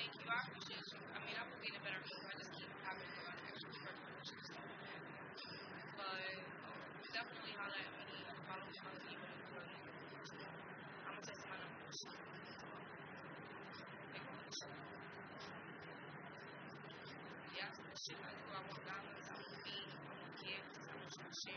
Thank you. I appreciate you. I mean, I will get a better mood. I just keep having to lot of extra work on this stuff. But um, definitely holler at me. Follow me on email. I'm gonna text my numbers. Yeah, so the shit I do, I want dollars, I want feed, I want gifts, I want to share.